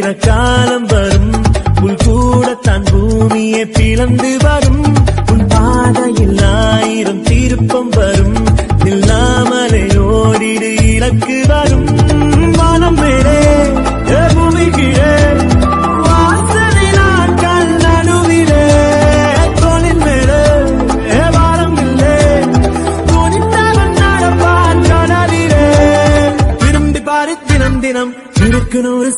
இருக்கிற காலம் வரும். புல் கூட தன் பூமியை பிளந்து வரும். உன் பாதையில் ஆயிரம் திருப்பம் வரும். இல்லாமலே ஓடிடு இலக்கு வரும். வானம் மேலே ஏ பூமி கீழே. தினம் தினம். இருக்கு நூறு